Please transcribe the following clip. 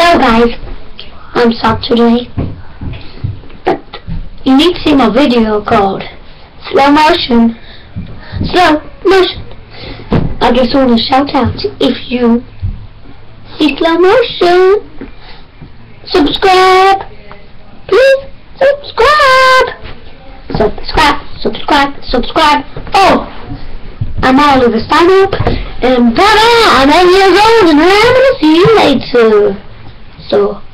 Hello guys, I'm Sock today, but you need to see my video called Slow Motion. Slow Motion. I just want to shout out if you see Slow Motion, subscribe, please subscribe, subscribe, subscribe, subscribe. Oh, I'm Oliver Stanhope, and ta-da, I'm 8 years old and I'm going to see you later. So,